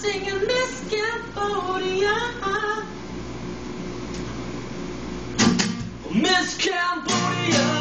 singing Miss Cambodia. Miss Cambodia.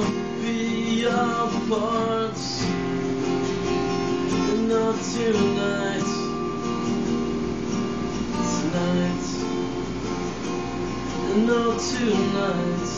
can't be apart. Not tonight. Tonight. Not tonight.